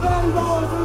Bengals